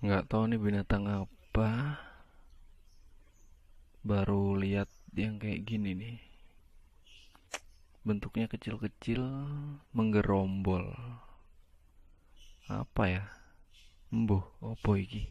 nggak tahu nih binatang apa. Baru lihat yang kayak gini nih. Bentuknya kecil-kecil menggerombol. Apa ya? Embuh opo iki?